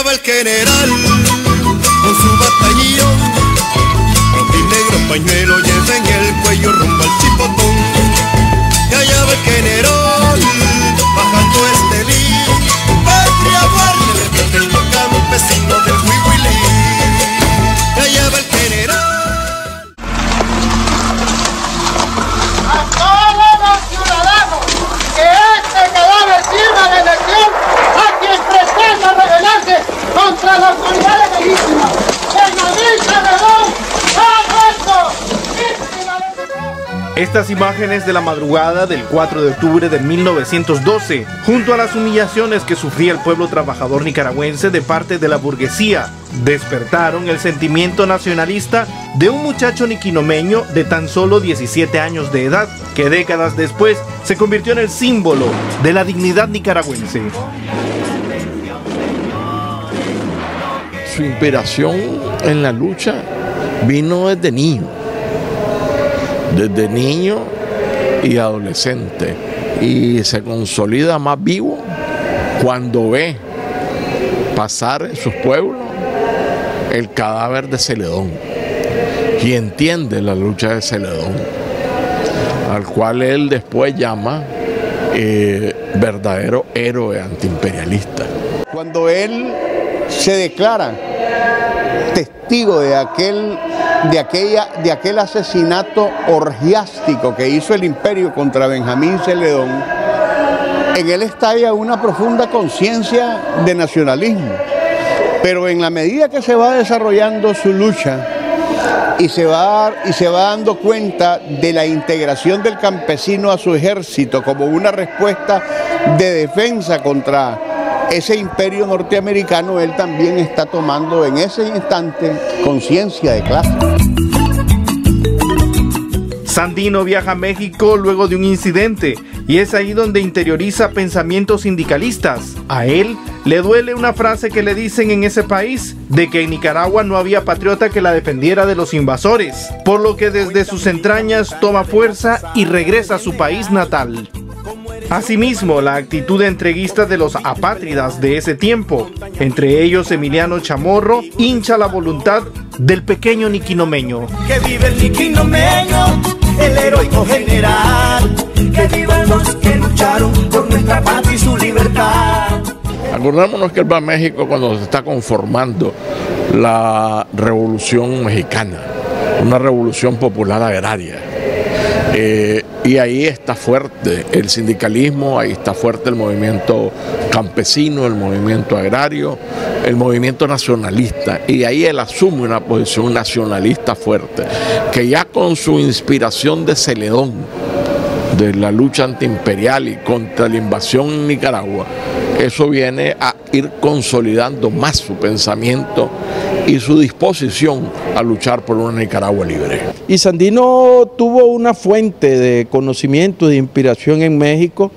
el general con su batallón. Rojo y negro pañuelo lleva en el cuello rumbo al chipotón. Estas imágenes de la madrugada del 4 de octubre de 1912, junto a las humillaciones que sufría el pueblo trabajador nicaragüense de parte de la burguesía, despertaron el sentimiento nacionalista de un muchacho niquinomeño de tan solo 17 años de edad, que décadas después se convirtió en el símbolo de la dignidad nicaragüense. su inspiración en la lucha vino desde niño, desde niño y adolescente, y se consolida más vivo cuando ve pasar en sus pueblos el cadáver de Celedón y entiende la lucha de Celedón, al cual él después llama eh, verdadero héroe antiimperialista. cuando él se declara testigo de aquel, de, aquella, de aquel asesinato orgiástico que hizo el imperio contra Benjamín Celedón, en él estalla una profunda conciencia de nacionalismo. Pero en la medida que se va desarrollando su lucha y se, va, y se va dando cuenta de la integración del campesino a su ejército como una respuesta de defensa contra ese imperio norteamericano, él también está tomando en ese instante conciencia de clase. Sandino viaja a México luego de un incidente y es ahí donde interioriza pensamientos sindicalistas. A él le duele una frase que le dicen en ese país de que en Nicaragua no había patriota que la defendiera de los invasores, por lo que desde sus entrañas toma fuerza y regresa a su país natal. Asimismo, la actitud entreguista de los apátridas de ese tiempo, entre ellos Emiliano Chamorro, hincha la voluntad del pequeño niquinomeño. Que vive el niquinomeño, el heroico general. Que vivan los que lucharon por nuestra patria y su libertad. Acordémonos que él va a México cuando se está conformando la revolución mexicana, una revolución popular agraria. Eh, y ahí está fuerte el sindicalismo, ahí está fuerte el movimiento campesino, el movimiento agrario, el movimiento nacionalista. Y ahí él asume una posición nacionalista fuerte, que ya con su inspiración de Celedón, de la lucha antiimperial y contra la invasión en Nicaragua, eso viene a ir consolidando más su pensamiento y su disposición a luchar por una Nicaragua libre. Y Sandino tuvo una fuente de conocimiento, de inspiración en México,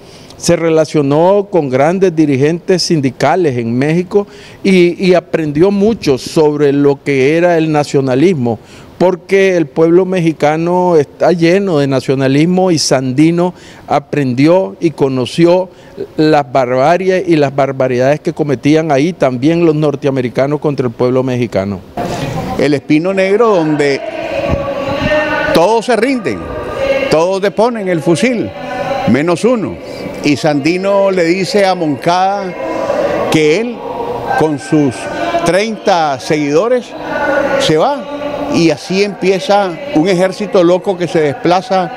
se relacionó con grandes dirigentes sindicales en México y, aprendió mucho sobre lo que era el nacionalismo, porque el pueblo mexicano está lleno de nacionalismo y Sandino aprendió y conoció las barbarias y las barbaridades que cometían ahí también los norteamericanos contra el pueblo mexicano. El espino negro donde todos se rinden, todos deponen el fusil, menos uno. Y Sandino le dice a Moncada que él, con sus 30 seguidores, se va. Y así empieza un ejército loco que se desplaza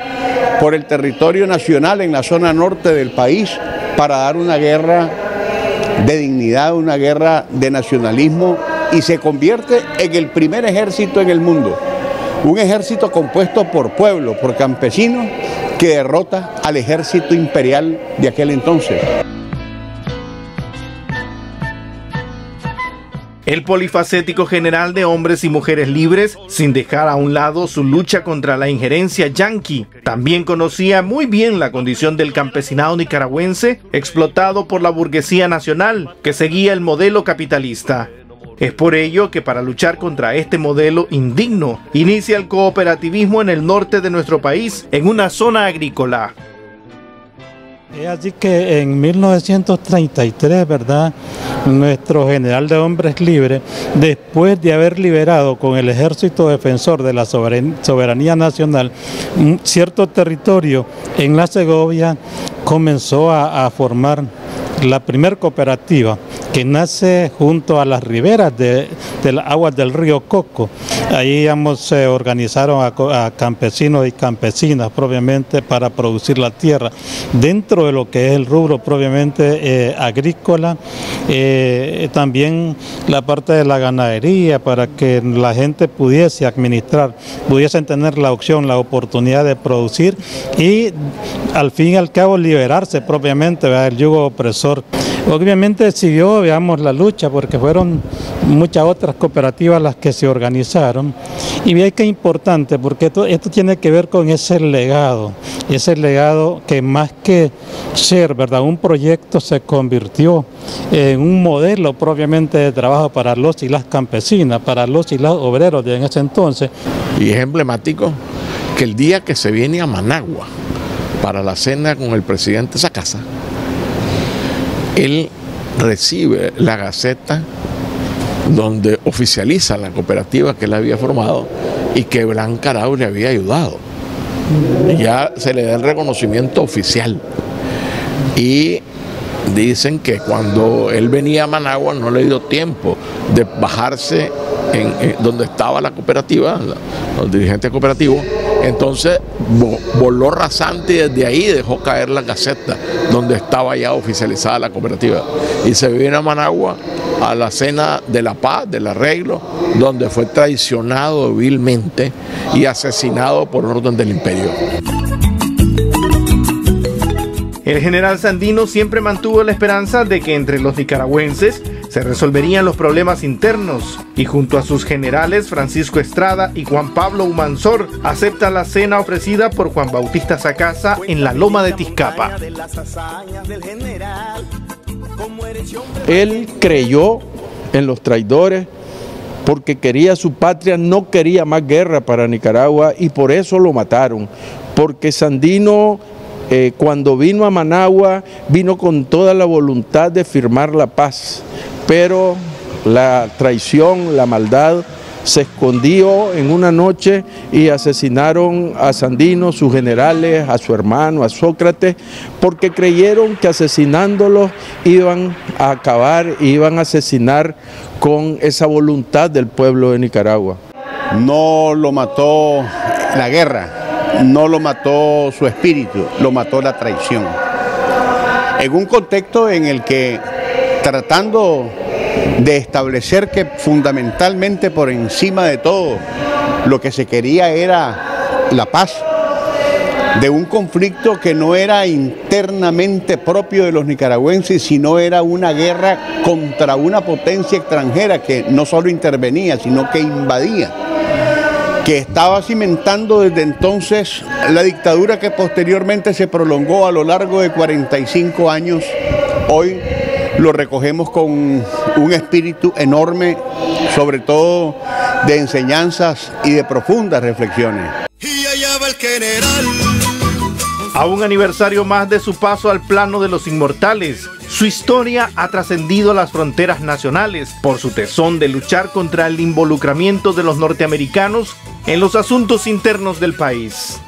por el territorio nacional en la zona norte del país para dar una guerra de dignidad, una guerra de nacionalismo y se convierte en el primer ejército en el mundo. Un ejército compuesto por pueblo, por campesinos, que derrota al ejército imperial de aquel entonces. El polifacético general de hombres y mujeres libres, sin dejar a un lado su lucha contra la injerencia yanqui, también conocía muy bien la condición del campesinado nicaragüense explotado por la burguesía nacional, que seguía el modelo capitalista. Es por ello que para luchar contra este modelo indigno, inicia el cooperativismo en el norte de nuestro país, en una zona agrícola. Es así que en 1933, ¿verdad? Nuestro general de hombres libres, después de haber liberado con el ejército defensor de la soberanía nacional cierto territorio en la Segovia, comenzó a, a formar la primer cooperativa que nace junto a las riberas de, las aguas del río Coco. Ahí se organizaron a, campesinos y campesinas propiamente para producir la tierra. Dentro de lo que es el rubro propiamente eh, agrícola, eh, también la parte de la ganadería para que la gente pudiese administrar, pudiesen tener la opción, la oportunidad de producir y al fin y al cabo liberarse propiamente del yugo opresor. Obviamente siguió, veamos, la lucha porque fueron muchas otras cooperativas las que se organizaron y vean que importante porque esto, tiene que ver con ese legado, ese legado que más que ser, ¿verdad? Un proyecto se convirtió en un modelo propiamente de trabajo para los y las campesinas, para los y los obreros de en ese entonces. Y es emblemático que el día que se viene a Managua para la cena con el presidente Sacasa, él recibe la gaceta donde oficializa la cooperativa que él había formado y que Blanca Arau le había ayudado. Ya se le da el reconocimiento oficial. Y dicen que cuando él venía a Managua no le dio tiempo de bajarse en, donde estaba la cooperativa, los dirigentes cooperativos, entonces voló rasante y desde ahí dejó caer la caseta donde estaba ya oficializada la cooperativa. Y se vino a Managua a la cena de la paz, del arreglo, donde fue traicionado vilmente y asesinado por orden del imperio. El general Sandino siempre mantuvo la esperanza de que entre los nicaragüenses se resolverían los problemas internos y junto a sus generales Francisco Estrada y Juan Pablo Humansor acepta la cena ofrecida por Juan Bautista Sacasa en la Loma de Tizcapa. Él creyó en los traidores porque quería su patria, no quería más guerra para Nicaragua y por eso lo mataron, porque Sandino eh, cuando vino a Managua vino con toda la voluntad de firmar la paz pero la traición, la maldad se escondió en una noche y asesinaron a Sandino, sus generales, a su hermano, a Sócrates, porque creyeron que asesinándolos iban a acabar, iban a asesinar con esa voluntad del pueblo de Nicaragua. No lo mató la guerra, no lo mató su espíritu, lo mató la traición. En un contexto en el que tratando de establecer que fundamentalmente por encima de todo lo que se quería era la paz de un conflicto que no era internamente propio de los nicaragüenses, sino era una guerra contra una potencia extranjera que no solo intervenía, sino que invadía, que estaba cimentando desde entonces la dictadura que posteriormente se prolongó a lo largo de 45 años, hoy lo recogemos con un espíritu enorme, sobre todo de enseñanzas y de profundas reflexiones. A un aniversario más de su paso al plano de los inmortales, su historia ha trascendido las fronteras nacionales por su tesón de luchar contra el involucramiento de los norteamericanos en los asuntos internos del país.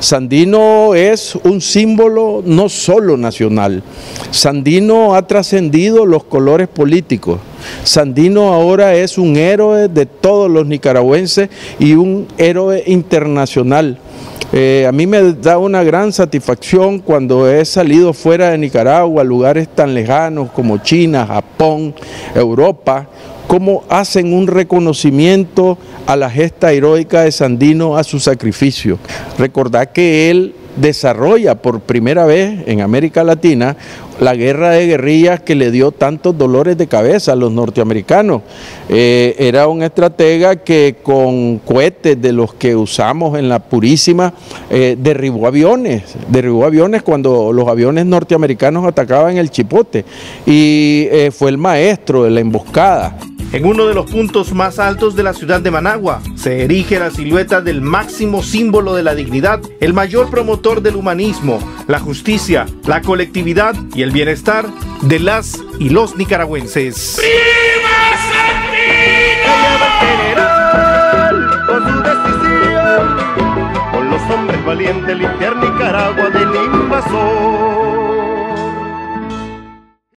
Sandino es un símbolo no solo nacional. Sandino ha trascendido los colores políticos. Sandino ahora es un héroe de todos los nicaragüenses y un héroe internacional. Eh, a mí me da una gran satisfacción cuando he salido fuera de Nicaragua, lugares tan lejanos como China, Japón, Europa, cómo hacen un reconocimiento a la gesta heroica de Sandino, a su sacrificio. Recordad que él desarrolla por primera vez en América Latina la guerra de guerrillas que le dio tantos dolores de cabeza a los norteamericanos. Eh, era un estratega que con cohetes de los que usamos en la Purísima eh, derribó aviones, derribó aviones cuando los aviones norteamericanos atacaban el Chipote y eh, fue el maestro de la emboscada. En uno de los puntos más altos de la ciudad de Managua se erige la silueta del máximo símbolo de la dignidad, el mayor promotor del humanismo, la justicia, la colectividad y el bienestar de las y los nicaragüenses. con los hombres valientes limpiar Nicaragua del invasor.